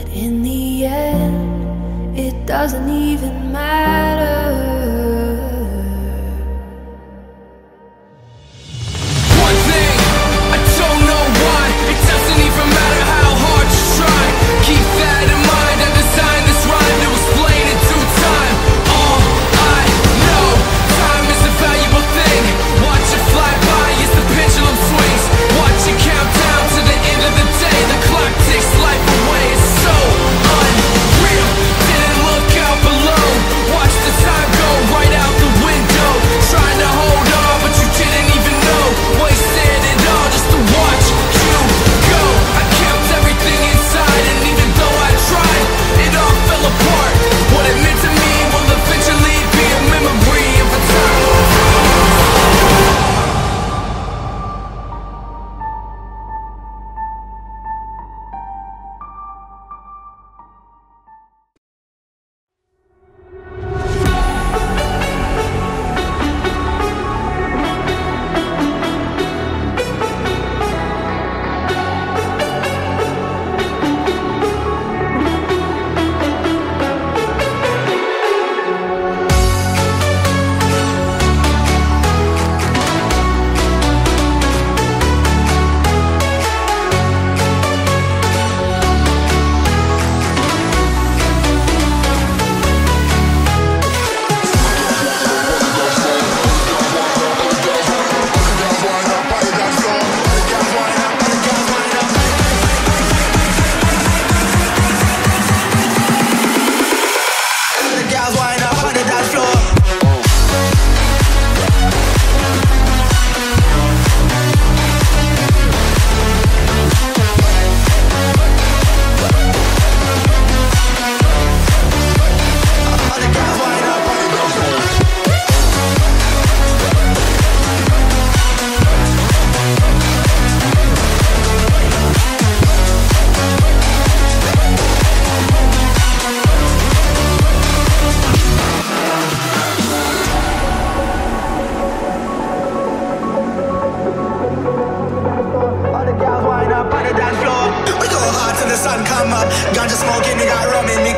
But in the end, it doesn't even matter. Got Ganja smoking, they got rum in me.